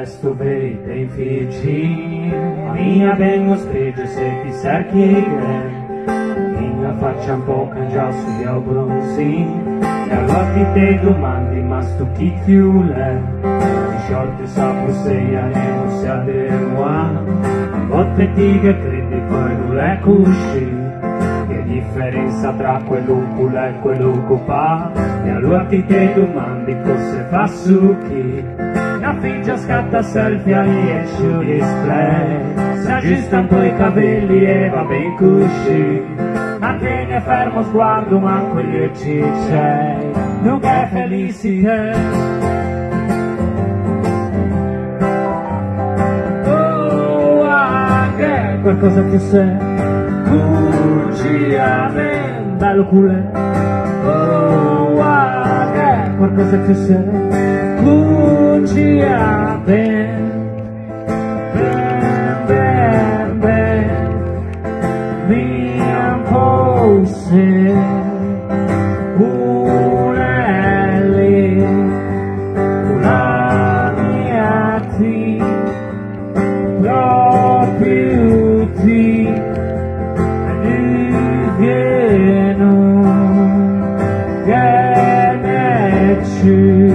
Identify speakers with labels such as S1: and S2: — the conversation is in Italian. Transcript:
S1: Resto vede i figli mia vengo spregio se ti serchi minha faccia un po' cangia su di bronzi e allora ti te domandi ma sto chi chiule di short sapo sei a nemo sia de moi a volte ti che credi poi non così che differenza tra quello culo e quello copa e allora ti te domandi cosa fa su chi. Una figlia scatta selfie e su display si po' i capelli e va ben così. Mantiene fermo sguardo ma quelli ci sei non è felicità. Oh anche qualcosa che sei ben bello culè oh anche qualcosa che sei. Ben ben ben ben mi impose divieno che ne ci